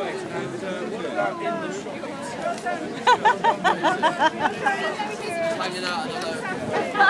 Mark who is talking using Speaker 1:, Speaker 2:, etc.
Speaker 1: And
Speaker 2: it out, I don't know.